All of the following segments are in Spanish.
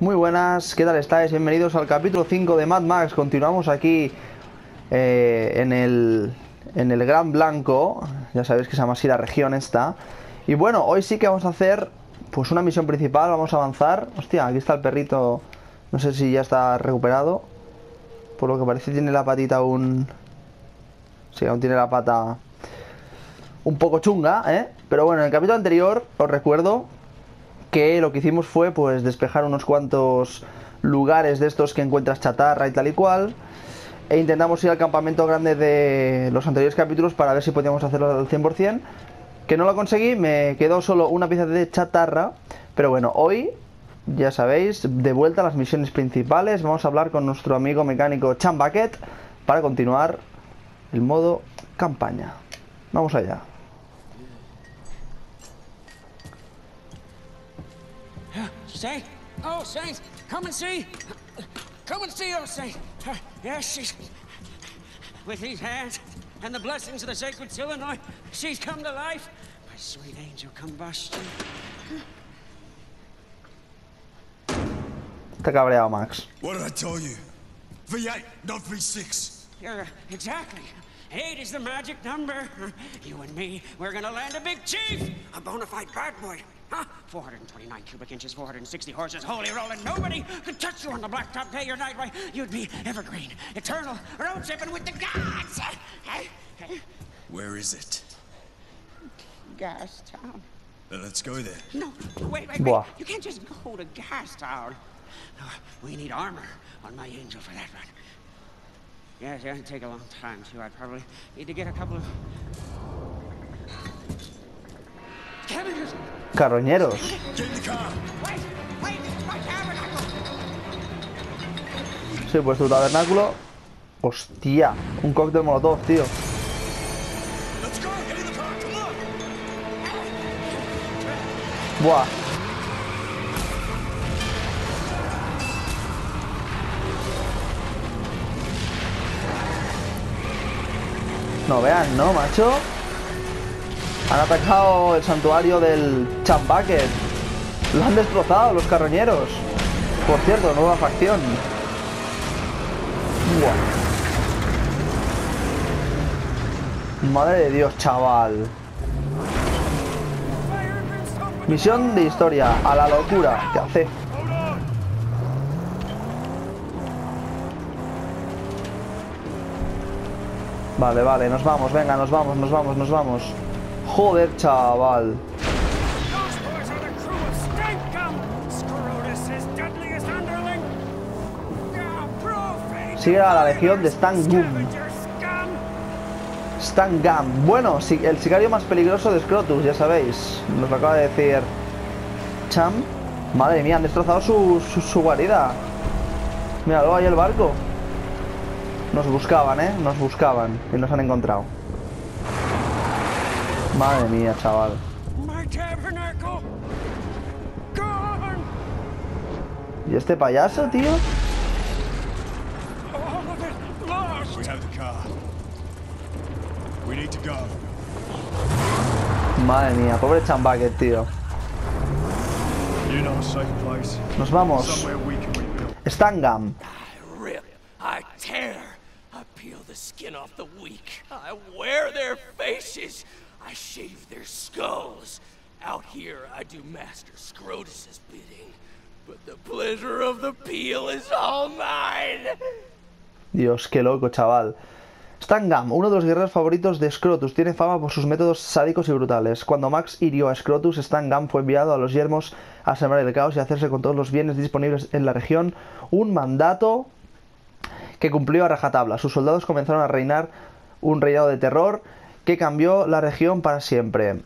Muy buenas, ¿qué tal estáis? Bienvenidos al capítulo 5 de Mad Max. Continuamos aquí eh, en, el, en el Gran Blanco. Ya sabéis que se llama así la región esta. Y bueno, hoy sí que vamos a hacer pues una misión principal. Vamos a avanzar. Hostia, aquí está el perrito. No sé si ya está recuperado. Por lo que parece tiene la patita aún... Sí, aún tiene la pata un poco chunga, ¿eh? Pero bueno, en el capítulo anterior os recuerdo que lo que hicimos fue pues despejar unos cuantos lugares de estos que encuentras chatarra y tal y cual. E intentamos ir al campamento grande de los anteriores capítulos para ver si podíamos hacerlo al 100%. Que no lo conseguí, me quedó solo una pieza de chatarra. Pero bueno, hoy, ya sabéis, de vuelta a las misiones principales. Vamos a hablar con nuestro amigo mecánico Chambaket para continuar el modo campaña. Vamos allá. Say? Oh, Saint, come and see. Come and see, oh, Saint. Uh, yes, she's... With these hands and the blessings of the sacred Illinois, she's come to life. My sweet angel combustion. Está cabreado Max. What did I tell you? V8, not V6. Yeah, exactly. Eight is the magic number. You and me, we're gonna land a big chief. A bona fide bad boy. Ah, huh? 429 cubic inches, 460 horses, holy rolling. Nobody could touch you on the blacktop day or night. Why, you'd be evergreen, eternal, road tripping with the gods. Where is it? Gas town. Then let's go there. No, wait, wait, wait. Buah. You can't just go to gas town. No, we need armor on my angel for that run. Yes, yeah, it'd take a long time, too. I'd probably need to get a couple of... tabernacle! Sí, pues tu tabernáculo. Hostia, un cóctel molotov, tío. Buah. No vean, ¿no, macho? Han atacado el santuario del Chambucket. Lo han destrozado los carroñeros. Por cierto, nueva facción. Madre de Dios, chaval. Misión de historia, a la locura. ¿Qué hace? Vale, vale, nos vamos, venga, nos vamos, nos vamos, nos vamos. Joder, chaval. Sigue a la legión de Stan Gum. Stan. Bueno, el sicario más peligroso de Scrotus, ya sabéis. Nos lo acaba de decir Cham. Madre mía, han destrozado su, su, su guarida. Míralo, ahí el barco. Nos buscaban, ¿eh? Nos buscaban y nos han encontrado. Madre mía, chaval. ¿Y este payaso, tío? Madre mía, pobre Chambucket, tío. Nos vamos. Stangam. I wear their faces, I shave their skulls. Out here, I do Master Scrotus's bidding, but the pleasure of the peel is all mine. Dios, qué loco, chaval. Stangam, uno de los guerreros favoritos de Scrotus, tiene fama por sus métodos sádicos y brutales. Cuando Max hirió a Scrotus, Stangam fue enviado a los yermos a sembrar el caos y hacerse con todos los bienes disponibles en la región. Un mandato que cumplió a rajatabla. Sus soldados comenzaron a reinar un reinado de terror que cambió la región para siempre.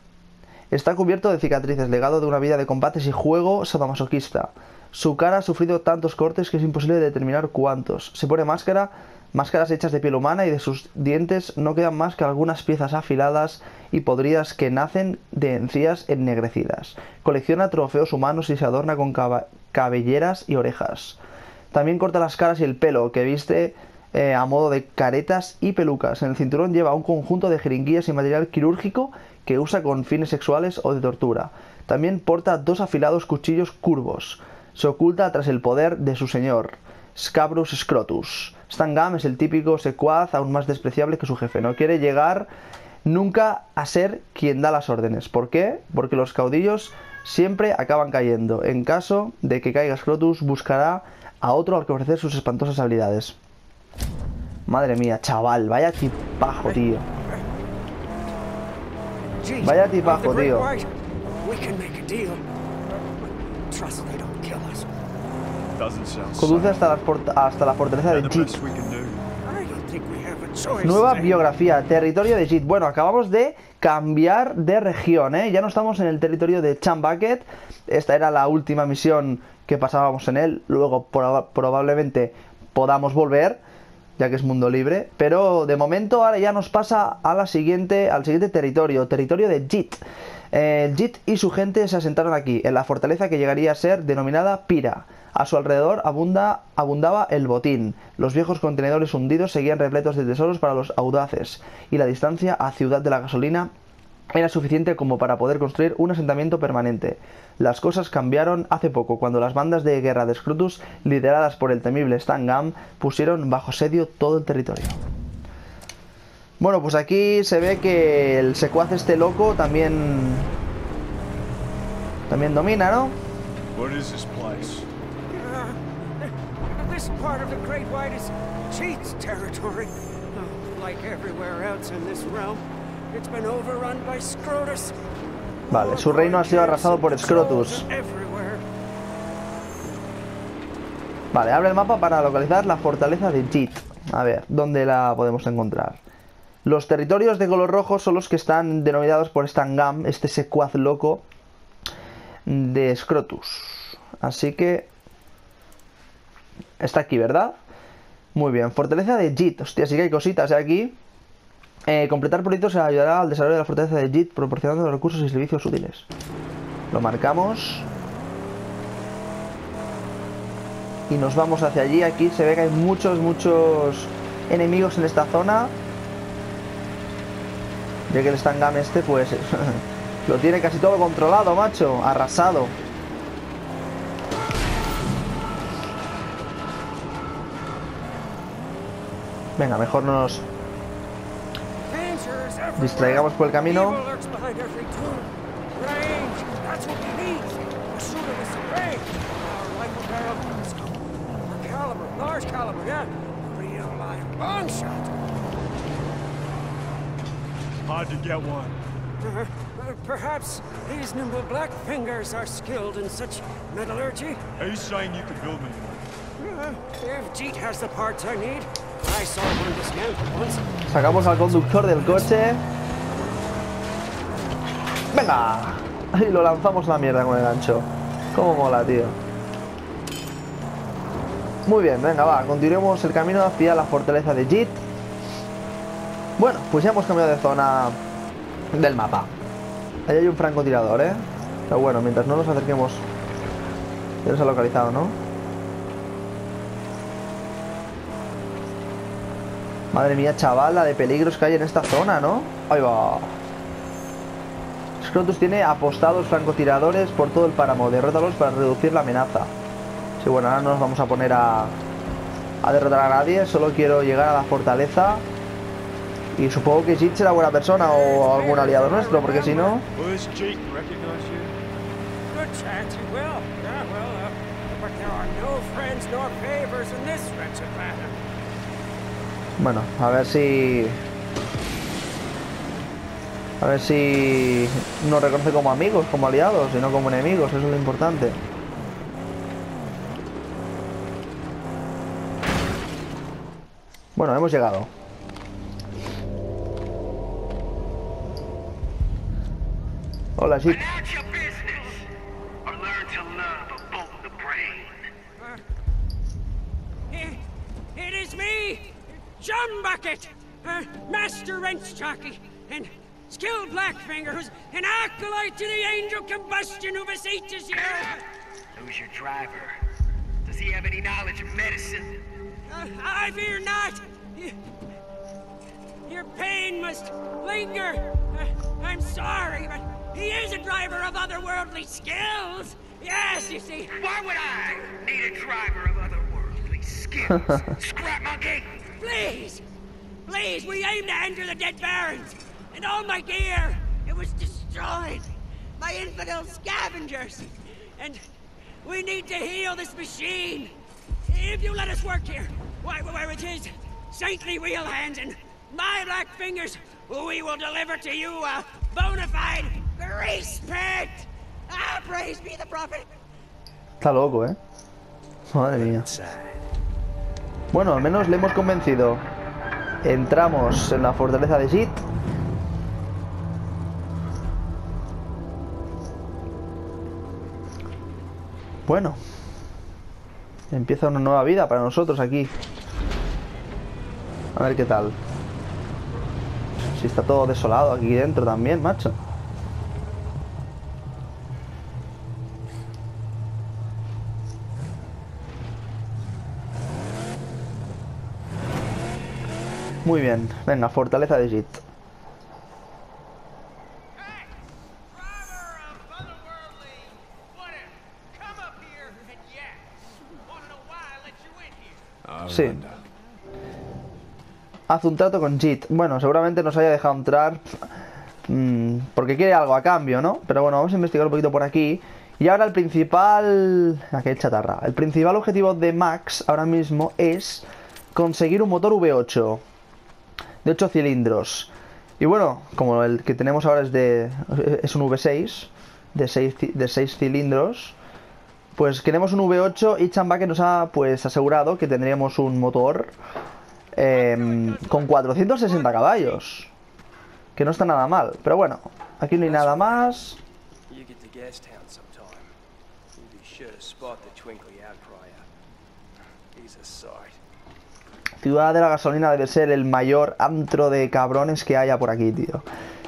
Está cubierto de cicatrices, legado de una vida de combates y juego sadomasoquista. Su cara ha sufrido tantos cortes que es imposible determinar cuántos. Se pone máscara, máscaras hechas de piel humana y de sus dientes no quedan más que algunas piezas afiladas y podridas que nacen de encías ennegrecidas. Colecciona trofeos humanos y se adorna con cabelleras y orejas. También corta las caras y el pelo, que viste eh, a modo de caretas y pelucas. En el cinturón lleva un conjunto de jeringuillas y material quirúrgico que usa con fines sexuales o de tortura. También porta dos afilados cuchillos curvos. se oculta tras el poder de su señor, Scabrus Scrotus. Stan Gam es el típico secuaz aún más despreciable que su jefe. No quiere llegar nunca a ser quien da las órdenes. ¿Por qué? Porque los caudillos siempre acaban cayendo. En caso de que caiga Scrotus, buscará a otro al que ofrecer sus espantosas habilidades. Madre mía, chaval, vaya tipajo, tío. Vaya tipajo, tío. Conduce hasta la, hasta la fortaleza de Jit. Nueva biografía, territorio de Jit. Bueno, acabamos de cambiar de región, ¿eh? Ya no estamos en el territorio de Chambucket. Esta era la última misión que pasábamos en él. Luego proba- probablemente podamos volver, ya que es mundo libre. Pero de momento ahora ya nos pasa a la siguiente, al siguiente territorio, territorio de Jit. Eh, Jit y su gente se asentaron aquí, en la fortaleza que llegaría a ser denominada Pira. A su alrededor abunda, abundaba el botín. Los viejos contenedores hundidos seguían repletos de tesoros para los audaces, y la distancia a Ciudad de la Gasolina era suficiente como para poder construir un asentamiento permanente. Las cosas cambiaron hace poco, cuando las bandas de guerra de Scrutus, lideradas por el temible Stan Gam, pusieron bajo asedio todo el territorio. Bueno, pues aquí se ve que el secuaz este loco también... También domina, ¿no? What is this place? Uh, this part of the Great White is Cheat's territory. Like everywhere else in this realm, Vale, su reino ha sido arrasado por Scrotus. Vale, abre el mapa para localizar la fortaleza de Jit. A ver, ¿dónde la podemos encontrar? Los territorios de color rojo son los que están denominados por Stangam, este secuaz loco de Scrotus. Así que... Está aquí, ¿verdad? Muy bien, fortaleza de Jit. Hostia, sí que hay cositas ¿eh? aquí. Eh, completar proyectos ayudará al desarrollo de la fortaleza de Jit, proporcionando recursos y servicios útiles. Lo marcamos. y nos vamos hacia allí. Aquí se ve que hay muchos, muchos enemigos en esta zona. Ya que el Stangam este, pues lo tiene casi todo controlado, macho. Arrasado. Venga, mejor no nos. Distraigamos por el camino. Hard to get one. Uh-huh. Uh, perhaps these nimble black fingers are skilled in such metallurgy. Are you saying you could build me one? Uh, if Jeet has the parts I need, Sacamos al conductor del coche. ¡Venga! Y lo lanzamos a la mierda con el gancho. Cómo mola, tío. Muy bien, venga, va. Continuemos el camino hacia la fortaleza de Jit. Bueno, pues ya hemos cambiado de zona del mapa. Ahí hay un francotirador, ¿eh? Pero bueno, mientras no nos acerquemos... Ya nos ha localizado, ¿no? Madre mía, chaval, la de peligros que hay en esta zona, ¿no? Ahí va. Scrotus tiene apostados francotiradores por todo el páramo. Derrótalos para reducir la amenaza. Sí, bueno, ahora no nos vamos a poner a, a derrotar a nadie. Solo quiero llegar a la fortaleza. Y supongo que Jit será buena persona o algún aliado nuestro, porque si no... Bueno, a ver si... A ver si nos reconoce como amigos, como aliados, y no como enemigos, eso es lo importante. Bueno, hemos llegado. Hola, Jit. John Bucket, uh, Master Wrench Jockey, and skilled Blackfinger, who's an acolyte to the angel combustion who beseeches you. Who's your driver? Does he have any knowledge of medicine? Uh, I fear not. Your pain must linger. Uh, I'm sorry, but he is a driver of otherworldly skills. Yes, you see, Why would I need a driver of otherworldly skills? Scrap monkey! Please, please, we aim to enter the Dead barons! and all my gear, it was destroyed by infidel scavengers, and we need to heal this machine. If you let us work here, why, why with his saintly wheel hands and my black fingers, we will deliver to you a bona fide grease pit. Ah, praise be the prophet. Está loco, ¿eh? Madre mía. Bueno, al menos le hemos convencido. Entramos en la fortaleza de Jit. Bueno. Empieza una nueva vida para nosotros aquí. A ver qué tal. Si está todo desolado aquí dentro también, macho. Muy bien. Venga, fortaleza de Jit. Sí. Haz un trato con Jit. Bueno, seguramente nos haya dejado entrar mm, porque quiere algo a cambio, ¿no? Pero bueno, vamos a investigar un poquito por aquí. Y ahora el principal... Aquel chatarra. El principal objetivo de Max ahora mismo es conseguir un motor V8 de 8 cilindros. Y bueno, como el que tenemos ahora es de es un V6 de 6, de 6 cilindros, pues queremos un V8 y Chamba que nos ha pues asegurado que tendríamos un motor em, con 460 caballos. Que no está nada mal. Pero bueno, aquí no hay nada más. Ciudad de la gasolina debe ser el mayor antro de cabrones que haya por aquí, tío.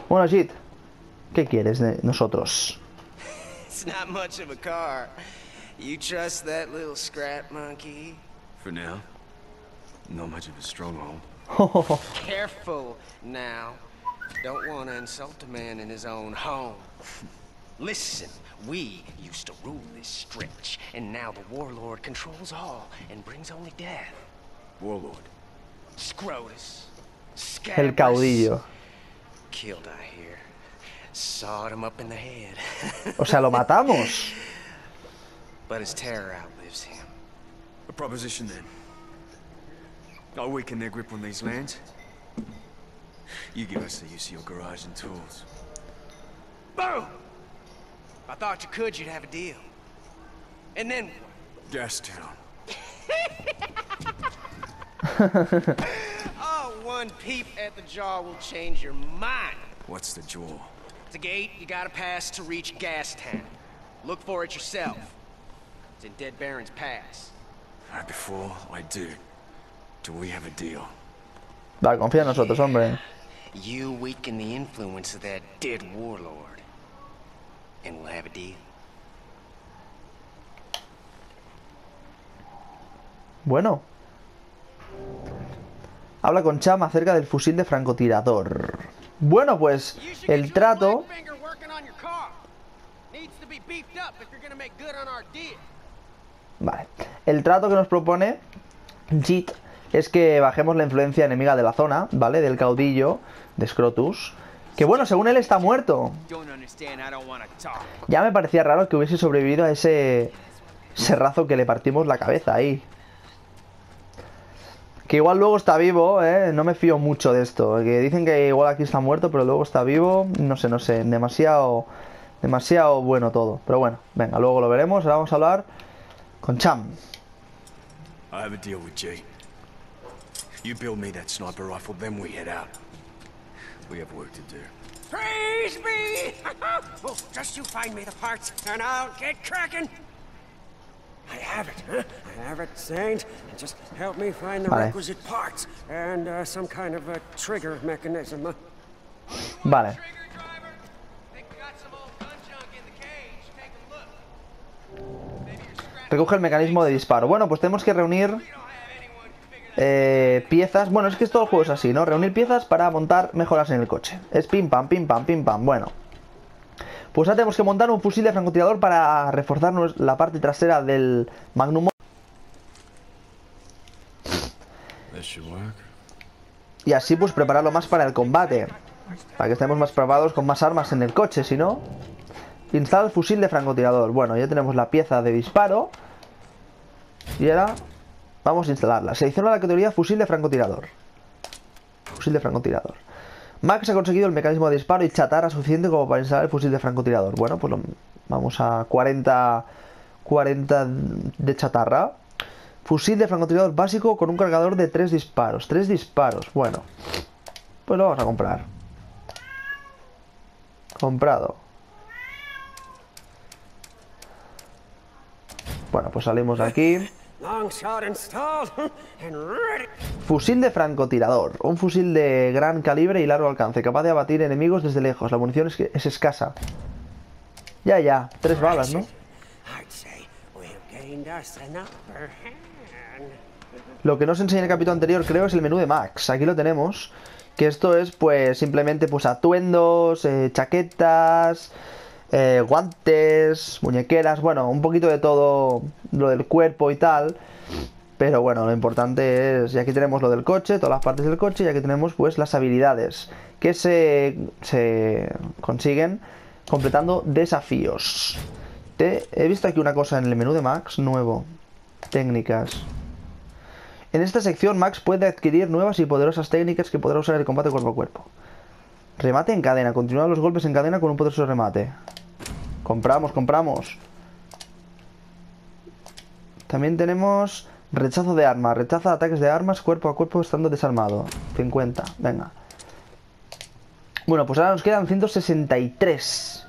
Bueno, Jit, ¿qué quieres de nosotros? It's not much of a car. You trust that little scrap monkey? For now, not much of a stronghold. Careful now. Don't want to insult a man in his own home. Listen, we used to rule this stretch, and now the warlord controls all and brings only death. Warlord. Scrotus. El caudillo. Killed, I hear. Sawed him up in the head. O sea, lo matamos. but his terror outlives him. A proposition then. I'll weaken their grip on these lands. You give us the use of your garage and tools. Boom! I thought you could, you'd have a deal. And then, Gastown. oh, one peep at the jaw will change your mind. What's the jaw? It's a gate you gotta pass to reach Gastown. Look for it yourself. It's in Dead Baron's Pass. Right before I do, do we have a deal? Va, confía en nosotros, hombre. You weaken the influence of that dead warlord, and we'll have a deal. Bueno. Habla con Cham acerca del fusil de francotirador. Bueno, pues el trato... Vale. El trato que nos propone Jit es que bajemos la influencia enemiga de la zona, ¿vale? Del caudillo de Scrotus. Que bueno, según él está muerto. Ya me parecía raro que hubiese sobrevivido a ese serrazo que le partimos la cabeza ahí. Que igual luego está vivo, ¿eh? No me fío mucho de esto. Que dicen que igual aquí está muerto, pero luego está vivo. No sé, no sé. Demasiado... Demasiado bueno todo. Pero bueno, venga, luego lo veremos. Ahora vamos a hablar con Cham. I have a deal with G. You build me that sniper rifle, then we head out. We have work to do. Praise be! oh, just you find me the parts, and I'll get cracking. I have it, huh? I have it, Saint. Just help me find the Vale. requisite parts and uh, some kind of a trigger mechanism. Recoge el mecanismo de disparo. Bueno, pues tenemos que reunir eh, piezas. Bueno, es que todo el juego es así, ¿no? Reunir piezas para montar mejoras en el coche. Es pim pam, pim pam, pim pam. Bueno. Pues ahora tenemos que montar un fusil de francotirador para reforzar la parte trasera del Magnum. This should work. Y así pues prepararlo más para el combate. Para que estemos más preparados con más armas en el coche, si no... Instala el fusil de francotirador. Bueno, ya tenemos la pieza de disparo. Y ahora vamos a instalarla. Selecciona la categoría fusil de francotirador. Fusil de francotirador. Max ha conseguido el mecanismo de disparo y chatarra suficiente como para instalar el fusil de francotirador. Bueno, pues vamos a 40, 40 de chatarra. Fusil de francotirador básico con un cargador de 3 disparos. 3 disparos, bueno. Pues lo vamos a comprar. Comprado. Bueno, pues salimos de aquí. Fusil de francotirador. Un fusil de gran calibre y largo alcance, capaz de abatir enemigos desde lejos. La munición es, es escasa. Ya, ya. Tres balas, ¿no? Lo que nos enseña el capítulo anterior, creo, es el menú de Max. Aquí lo tenemos. Que esto es, pues, simplemente, pues, atuendos, eh, chaquetas, eh, guantes, muñequeras, bueno, un poquito de todo lo del cuerpo y tal. Pero bueno, lo importante es, y aquí tenemos lo del coche, todas las partes del coche, y aquí tenemos pues las habilidades que se, se consiguen completando desafíos. Te- he visto aquí una cosa en el menú de Max nuevo. Técnicas. En esta sección Max puede adquirir nuevas y poderosas técnicas que podrá usar en el combate cuerpo a cuerpo. Remate en cadena. Continúa los golpes en cadena con un poderoso remate. Compramos, compramos. También tenemos rechazo de armas. Rechaza ataques de armas cuerpo a cuerpo estando desarmado. 50. Venga. Bueno, pues ahora nos quedan 163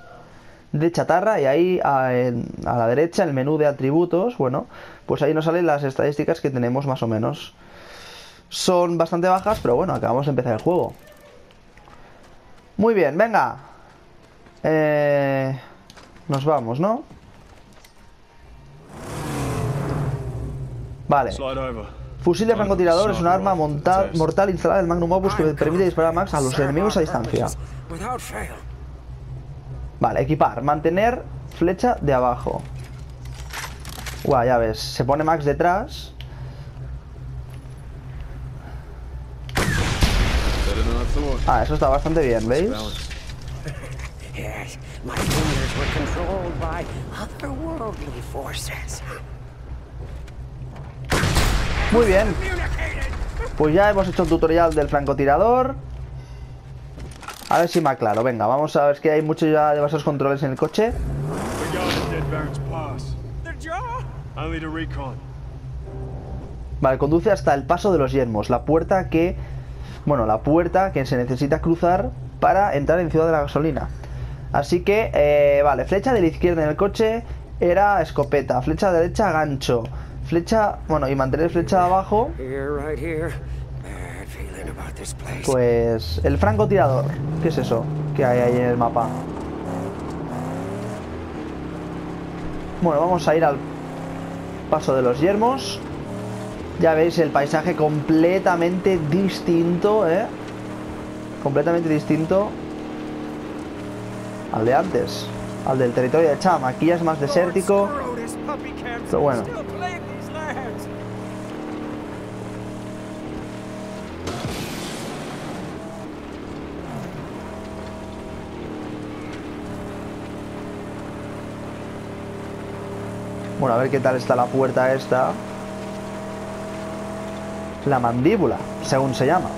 de chatarra y ahí a, a la derecha el menú de atributos, bueno, pues ahí nos salen las estadísticas que tenemos más o menos. Son bastante bajas, pero bueno, acabamos de empezar el juego. Muy bien, venga. Eh, nos vamos, ¿no? Vale. Fusil de francotirador es un arma mortal instalada en el Magnum Opus que permite disparar a Max a los enemigos a distancia. Vale, equipar. Mantener flecha de abajo. Guau, ya ves. Se pone Max detrás. Ah, eso está bastante bien, ¿veis? Muy bien. Pues ya hemos hecho el tutorial del francotirador. A ver si me aclaro. Venga, vamos a ver es que hay muchos ya demasiados controles en el coche. We're going to Dead Baron's Pass. The jaw. Only to recon. Vale, conduce hasta el paso de los yermos. La puerta que... Bueno, la puerta que se necesita cruzar para entrar en Ciudad de la Gasolina. Así que, eh, vale, flecha de la izquierda en el coche era escopeta. Flecha derecha, gancho. Flecha... Bueno, y mantener flecha de abajo, Here, right here. Bad feeling about this place. pues... El francotirador. ¿Qué es eso que hay ahí en el mapa? Bueno, vamos a ir al paso de los yermos. Ya veis el paisaje completamente distinto, ¿eh? Completamente distinto al de antes, al del territorio de Cham. Aquí ya es más desértico. Pero bueno. Bueno, a ver qué tal está la puerta esta. La mandíbula, según se llama.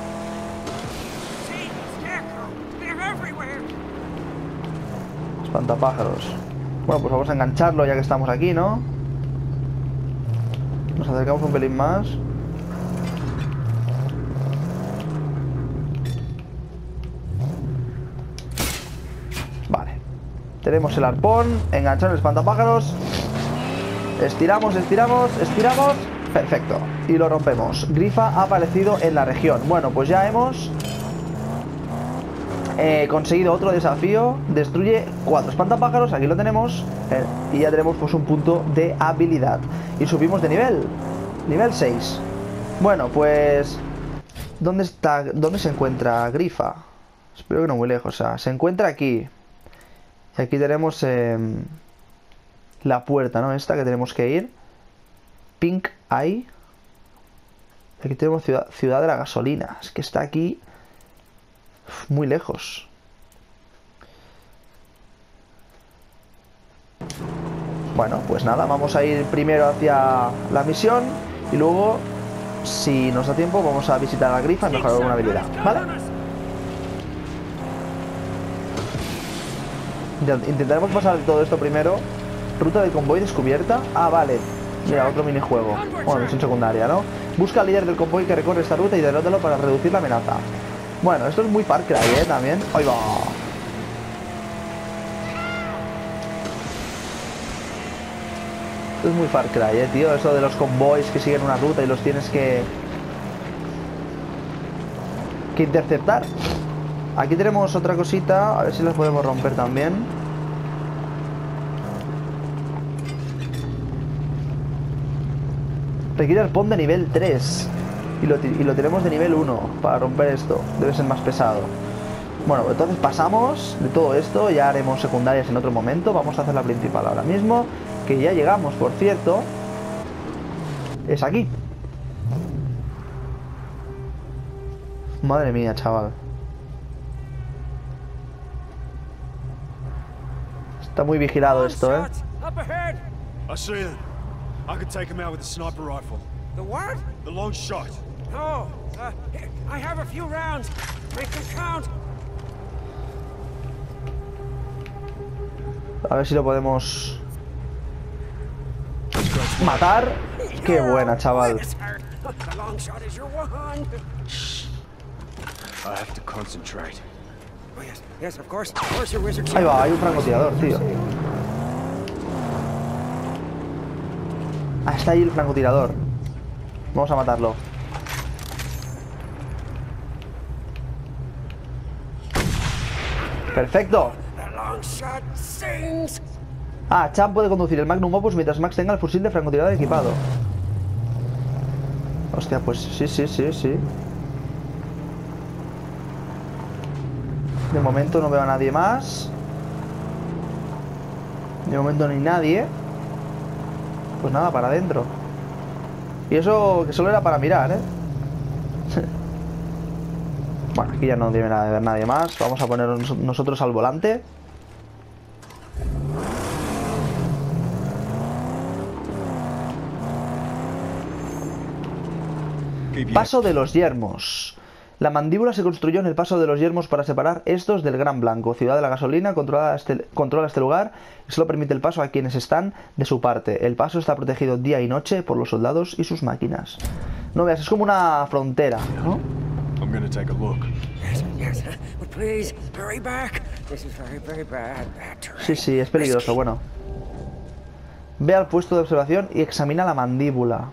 Espantapájaros. Bueno, pues vamos a engancharlo ya que estamos aquí, ¿no? Nos acercamos un pelín más. Vale. Tenemos el arpón, enganchado en el espantapájaros. Estiramos, estiramos, estiramos. Perfecto. Y lo rompemos. Grifa ha aparecido en la región. Bueno, pues ya hemos eh, conseguido otro desafío. Destruye cuatro espantapájaros. Aquí lo tenemos. eh, y ya tenemos pues un punto de habilidad. Y subimos de nivel. Nivel 6. Bueno, pues... ¿Dónde está? ¿Dónde se encuentra Grifa? Espero que no muy lejos. O se encuentra aquí. Y aquí tenemos em, la puerta, ¿no? Esta que tenemos que ir. Pink Eye. Aquí tenemos ciudad, ciudad de la gasolina. Es que está aquí muy lejos. Bueno, pues nada, vamos a ir primero hacia la misión y luego, si nos da tiempo, vamos a visitar la grifa y mejorar alguna habilidad, ¿vale? Intent- Intentaremos pasar todo esto primero. Ruta de convoy descubierta. Ah, vale. Mira, otro minijuego. Bueno, misión secundaria, ¿no? Busca al líder del convoy que recorre esta ruta y derrótalo para reducir la amenaza. Bueno, esto es muy Far Cry, ¿eh? También. ¡Ahí va! Esto es muy Far Cry, ¿eh, tío? Eso de los convoys que siguen una ruta y los tienes que... Que interceptar. Aquí tenemos otra cosita. A ver si las podemos romper también. Requiere arpón de nivel 3 y lo, y lo tenemos de nivel 1 para romper esto. Debe ser más pesado. Bueno, entonces pasamos de todo esto, ya haremos secundarias en otro momento. Vamos a hacer la principal ahora mismo, que ya llegamos, por cierto. Es aquí. Madre mía, chaval. Está muy vigilado esto, ¿eh? Shots up ahead. I see them. I could take him out with a sniper rifle. The what? The long shot. No. Uh, here, I have a few rounds. Make them count. A ver si lo podemos matar. Qué buena, chaval. It's hurt. The long shot is your one. I have to concentrate. Oh, yes, yes, of course. Of course, your wizard. Ahí va, hay un francotirador, tío. Ah, está ahí el francotirador. Vamos a matarlo. Perfecto. Ah, Chan puede conducir el Magnum Opus mientras Max tenga el fusil de francotirador equipado. Hostia, pues sí, sí, sí, sí. De momento no veo a nadie más. De momento ni nadie. Pues nada, para adentro. Y eso que solo era para mirar, ¿eh? bueno, aquí ya no debe haber nadie más. Vamos a ponernos nosotros al volante. Paso de los Yermos. La mandíbula se construyó en el Paso de los Yermos para separar estos del Gran Blanco, ciudad de la gasolina, controla este, controla este lugar y solo permite el paso a quienes están de su parte. El paso está protegido día y noche por los soldados y sus máquinas. No veas, es como una frontera, ¿no? I'm gonna take a look. Yes, yes. But please, hurry back. This is very, very bad. Bad terrain. Sí, sí, es peligroso, bueno. Ve al puesto de observación y examina la mandíbula.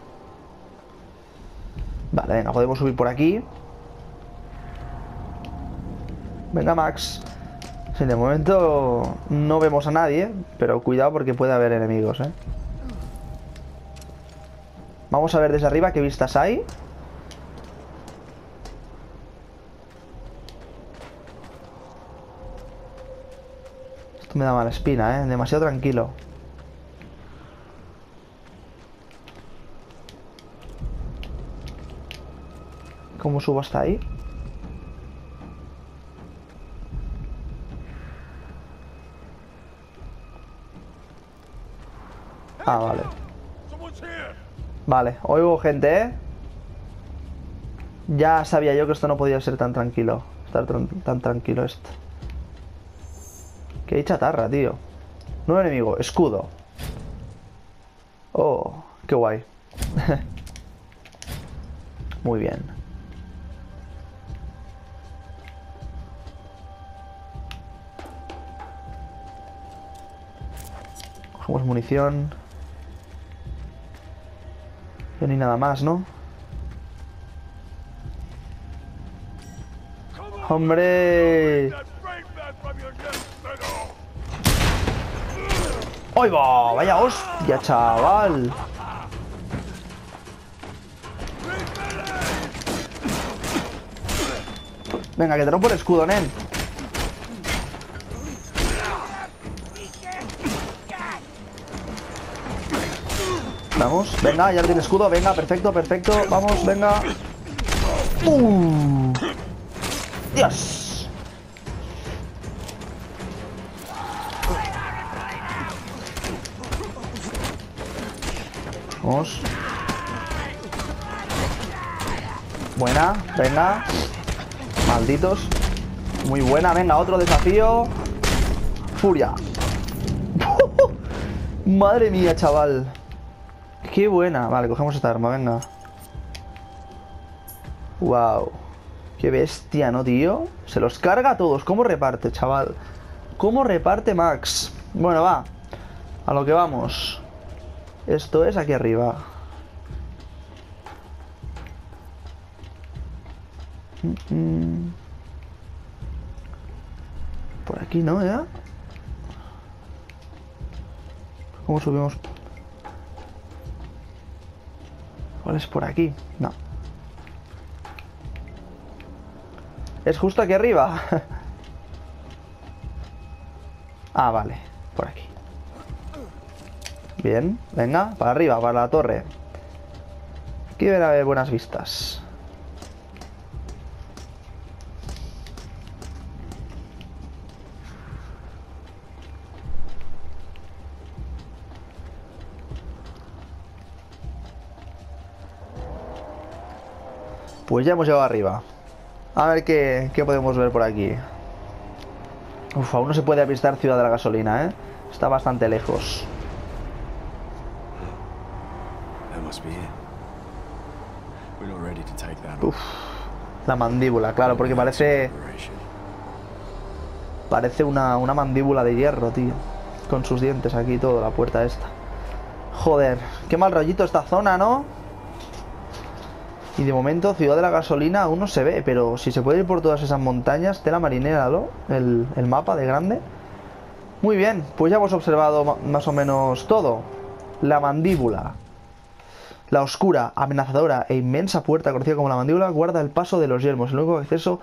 Vale, venga, podemos subir por aquí. Venga, Max. Sí, de momento no vemos a nadie, pero cuidado porque puede haber enemigos, ¿eh? Vamos a ver desde arriba qué vistas hay. Esto me da mala espina, ¿eh? Demasiado tranquilo. ¿Cómo subo hasta ahí? Ah, vale. Vale, oigo gente, ¿eh? Ya sabía yo que esto no podía ser tan tranquilo. Estar tan, tan tranquilo esto. Qué chatarra, tío. Nuevo enemigo, escudo. Oh, qué guay. Muy bien. Cogemos munición. Ni nada más, ¿no? ¡Hombre! ¡Ay va! ¡Vaya hostia, chaval! Venga, que te rompo el escudo, nen. Vamos, venga, ya tiene escudo, venga, perfecto, perfecto. Vamos, venga. Uh. Dios. Vamos. Buena, venga. Malditos. Muy buena, venga, otro desafío. Furia. Madre mía, chaval. Qué buena. Vale, cogemos esta arma, venga. Wow. Qué bestia, ¿no, tío? Se los carga a todos. ¿Cómo reparte, chaval? ¿Cómo reparte Max? Bueno, va. A lo que vamos. Esto es aquí arriba. Mm, mm. Por aquí, ¿no? ¿Ya? ¿Cómo subimos? ¿Cuál es por aquí? No. Es justo aquí arriba. ah, vale. Por aquí. Bien, venga, para arriba, para la torre. Aquí deben haber buenas vistas. Pues ya hemos llegado arriba. A ver qué, qué podemos ver por aquí. Uf, aún no se puede avistar Ciudad de la Gasolina, ¿eh? Está bastante lejos. Uf, la mandíbula, claro, porque parece parece una, una mandíbula de hierro, tío. Con sus dientes aquí todo, la puerta esta. Joder, qué mal rollito esta zona, ¿no? Y de momento Ciudad de la Gasolina aún no se ve, pero si se puede ir por todas esas montañas, tela marinera, ¿no? El, el mapa de grande. Muy bien, pues ya hemos observado más o menos todo. La mandíbula. La oscura, amenazadora e inmensa puerta conocida como la mandíbula guarda el paso de los yermos, el único acceso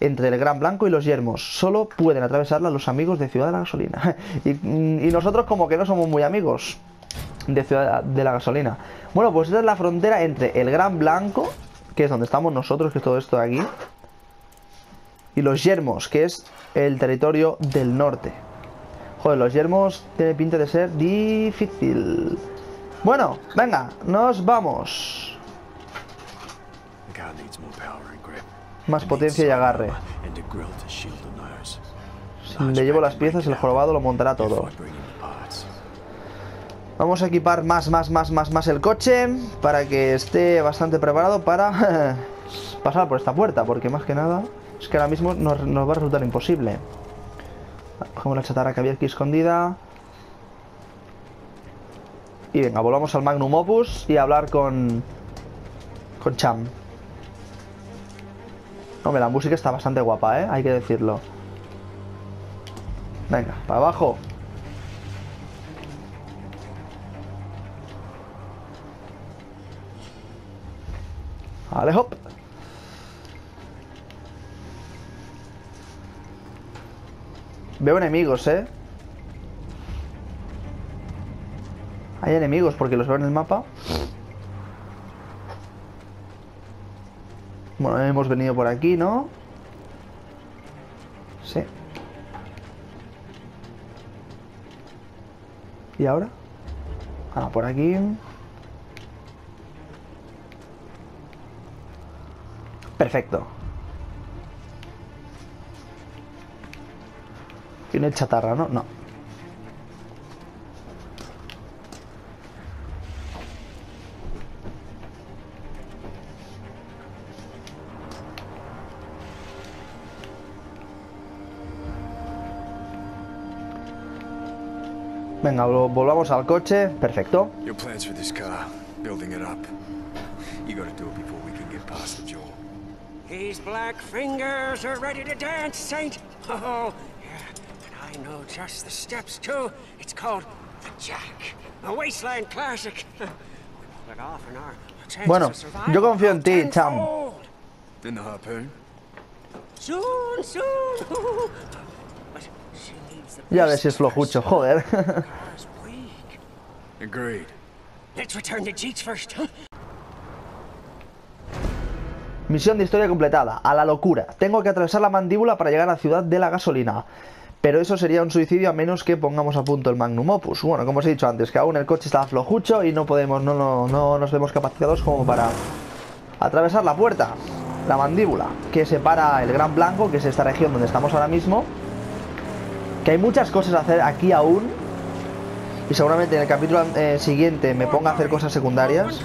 entre el Gran Blanco y los yermos. Solo pueden atravesarla los amigos de Ciudad de la Gasolina. y nosotros como que no somos muy amigos de Ciudad de la Gasolina. Bueno, pues esta es la frontera entre el Gran Blanco, que es donde estamos nosotros, que es todo esto de aquí, y los yermos, que es el territorio del norte. Joder, los yermos tiene pinta de ser difícil. Bueno, venga, nos vamos. Más potencia y agarre. Si le llevo las piezas, el jorobado lo montará todo. If I bring in the parts. Vamos a equipar más, más, más, más, más el coche para que esté bastante preparado para pasar por esta puerta, porque más que nada es que ahora mismo nos, va a resultar imposible. Cogemos la chatarra que había aquí escondida. Y venga, volvamos al Magnum Opus y a hablar con. con Cham. Hombre, la música está bastante guapa, ¿eh? Hay que decirlo. Venga, para abajo. Vale, hop. Veo enemigos, ¿eh? Hay enemigos porque los veo en el mapa. Bueno, hemos venido por aquí, ¿no? Sí. ¿Y ahora? Ah, por aquí. Perfecto. Tiene chatarra, ¿no? No. Venga, vol- volvamos al coche. Perfecto. Your plans for this car, building it up. You gotta do it before we can get past the jaw. His black fingers are ready to dance, Saint. Oh, yeah. And I know just the steps, too. It's called the Jack, a wasteland classic. we pull it off and our chances Bueno, of survival yo confío en ti, are Cham. Then the harpoon? Soon, soon. but she needs the Ya ves si es flojucho, joder. Agreed. Let's return to Jeets first, huh? Misión de historia completada. A la locura. Tengo que atravesar la mandíbula para llegar a la ciudad de la gasolina. Pero eso sería un suicidio a menos que pongamos a punto el Magnum Opus. Bueno, como os he dicho antes, que aún el coche está flojucho y no podemos, no, no, no nos vemos capacitados como para atravesar la puerta, la mandíbula, que separa el Gran Blanco, que es esta región donde estamos ahora mismo. Que hay muchas cosas a hacer aquí aún. Y seguramente en el capítulo eh, siguiente me ponga a hacer cosas secundarias.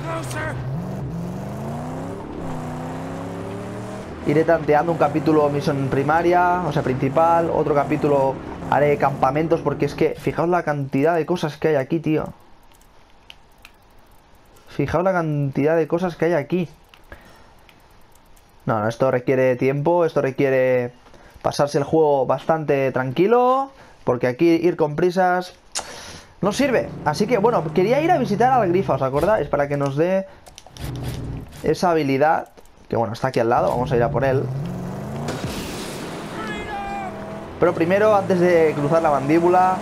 Iré tanteando un capítulo misión primaria, o sea, principal, otro capítulo haré campamentos, porque es que fijaos la cantidad de cosas que hay aquí, tío. Fijaos la cantidad de cosas que hay aquí. No, no, esto requiere tiempo, esto requiere pasarse el juego bastante tranquilo, porque aquí ir con prisas no sirve. Así que, bueno, quería ir a visitar al Grifa, ¿os acordáis? Para que nos dé esa habilidad, que bueno, está aquí al lado, vamos a ir a por él. Pero primero, antes de cruzar la mandíbula,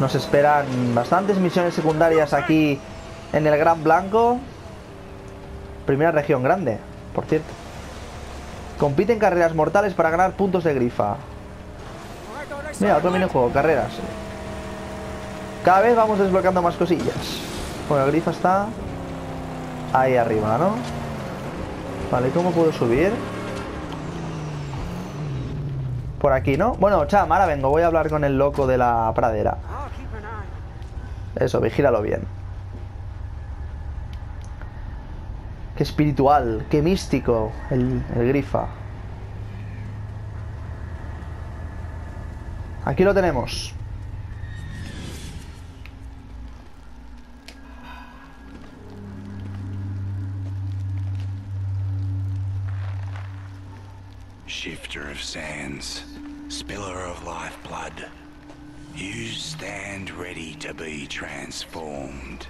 nos esperan bastantes misiones secundarias aquí en el Gran Blanco. Primera región grande, por cierto. Compite en carreras mortales para ganar puntos de grifa. Mira, otro minijuego, carreras. Cada vez vamos desbloqueando más cosillas. Bueno, el grifa está ahí arriba, ¿no? Vale, ¿cómo puedo subir? Por aquí, ¿no? Bueno, cham, ahora vengo, voy a hablar con el loco de la pradera. Eso, vigílalo bien. Qué espiritual, qué místico el, el grifa. Aquí lo tenemos. Shifter of sands, spiller of lifeblood, you stand ready to be transformed.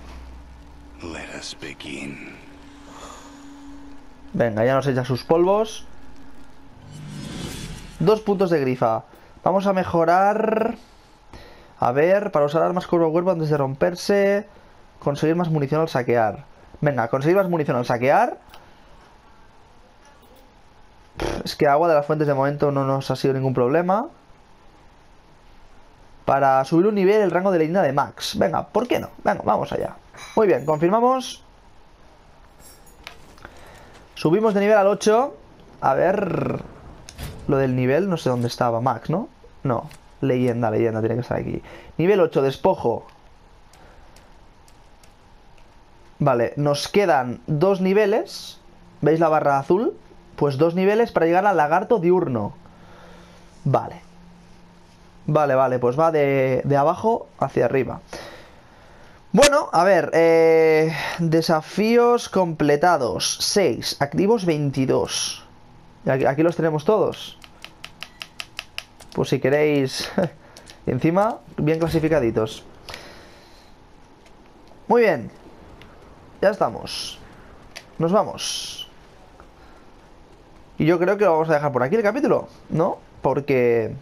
Let us begin. Venga, ya nos echa sus polvos. Dos puntos de grifa. Vamos a mejorar. A ver, para usar armas cuerpo a cuerpo antes de romperse. Conseguir más munición al saquear. Venga, conseguir más munición al saquear. Es que agua de las fuentes de momento no nos ha sido ningún problema. Para subir un nivel el rango de leyenda de Max. Venga, ¿por qué no? Venga, vamos allá. Muy bien, confirmamos. Subimos de nivel al 8. A ver. Lo del nivel, no sé dónde estaba. Max, ¿no? No. Leyenda, leyenda, tiene que estar aquí. Nivel 8, despojo. Vale, nos quedan dos niveles. ¿Veis la barra azul? Pues dos niveles para llegar al lagarto diurno. Vale. Vale, vale, pues va de, de abajo hacia arriba. Bueno, a ver, eh, desafíos completados, 6, activos 22. Y Aquí, aquí los tenemos todos. Pues si queréis... encima, bien clasificaditos. Muy bien. Ya estamos. Nos vamos. Y yo creo que lo vamos a dejar por aquí el capítulo, ¿no? Porque...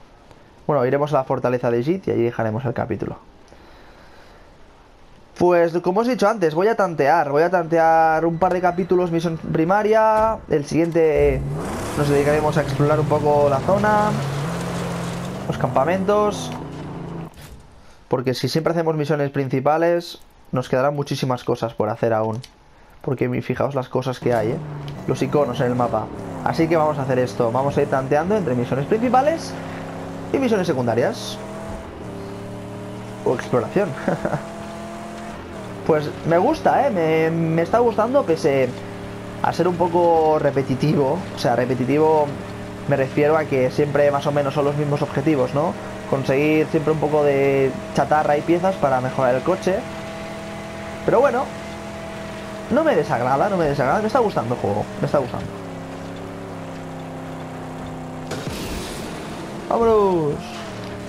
Bueno, iremos a la fortaleza de Jit y allí dejaremos el capítulo. Pues como os he dicho antes, voy a tantear, voy a tantear un par de capítulos misión primaria, el siguiente nos dedicaremos a explorar un poco la zona, los campamentos, porque si siempre hacemos misiones principales, nos quedarán muchísimas cosas por hacer aún, porque fijaos las cosas que hay, ¿eh? los iconos en el mapa. Así que vamos a hacer esto, vamos a ir tanteando entre misiones principales y misiones secundarias. O exploración. Pues me gusta, ¿eh? Me, me está gustando pese a ser un poco repetitivo. O sea, repetitivo me refiero a que siempre más o menos son los mismos objetivos, ¿no? Conseguir siempre un poco de chatarra y piezas para mejorar el coche. Pero bueno, no me desagrada, no me desagrada. Me está gustando el juego, me está gustando. ¡Vámonos!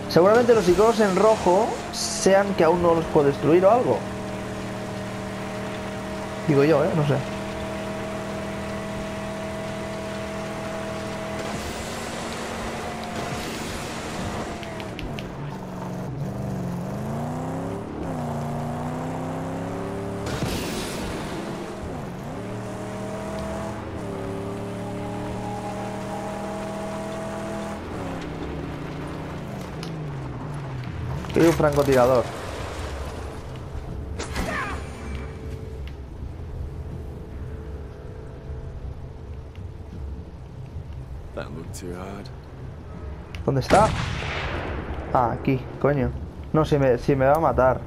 Seguramente los iconos en rojo sean que aún no los puedo destruir o algo. Digo yo, ¿eh? No sé. Francotirador. ¿Dónde está? Ah, aquí, coño. No, si me, si me va a matar.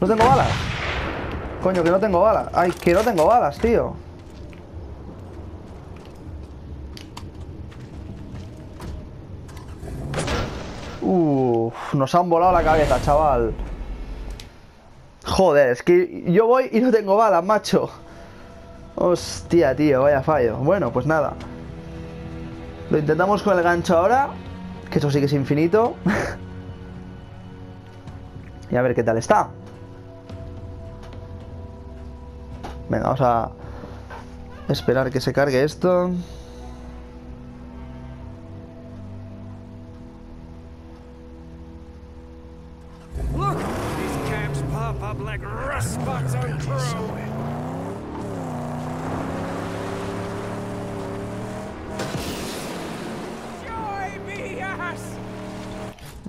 No tengo balas. Coño, que no tengo balas. Ay, que no tengo balas, tío. Uf, nos han volado la cabeza, chaval. Joder, es que yo voy y no tengo balas, macho. Hostia, tío, vaya fallo. Bueno, pues nada. Lo intentamos con el gancho ahora. Que eso sí que es infinito. y a ver qué tal está. Venga, vamos a esperar que se cargue esto.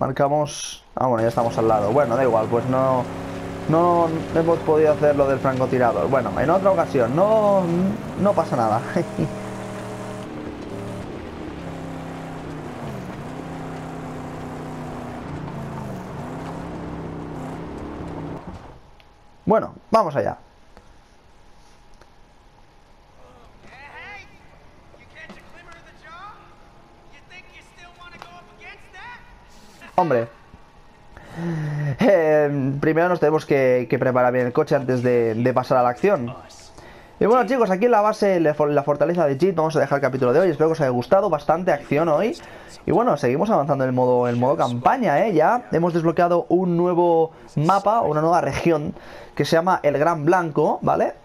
Marcamos... Ah, bueno, ya estamos al lado. Bueno, da igual, pues no... No hemos podido hacer lo del francotirador. Bueno, en otra ocasión. No, no pasa nada. bueno, vamos allá. Hombre. Eh, primero nos tenemos que, preparar bien el coche antes de, pasar a la acción. Y bueno chicos, aquí en la base, la for- la fortaleza de Jit, vamos a dejar el capítulo de hoy. Espero que os haya gustado, bastante acción hoy. Y bueno, seguimos avanzando en el modo, en modo campaña, ¿eh? Ya hemos desbloqueado un nuevo mapa, una nueva región, que se llama el Gran Blanco, ¿vale?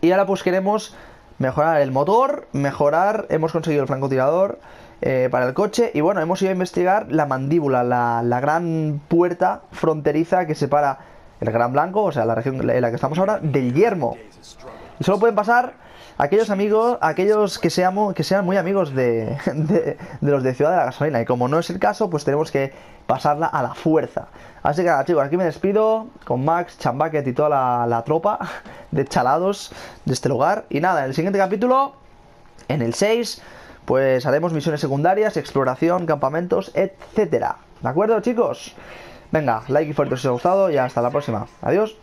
Y ahora pues queremos mejorar el motor, mejorar, hemos conseguido el francotirador eh, para el coche y bueno, hemos ido a investigar la mandíbula, la, la gran puerta fronteriza que separa el Gran Blanco, o sea, la región en la que estamos ahora, del Yermo. Solo pueden pasar aquellos amigos, aquellos que seamos, que sean muy amigos de, de, los de Ciudad de la Gasolina. Y como no es el caso, pues tenemos que pasarla a la fuerza. Así que nada, chicos, aquí me despido con Max, Chambacket y toda la, la tropa de chalados de este lugar. Y nada, en el siguiente capítulo, en el 6, pues haremos misiones secundarias, exploración, campamentos, etcétera. ¿De acuerdo, chicos? Venga, like y fuerte si os ha gustado y hasta la próxima. Adiós.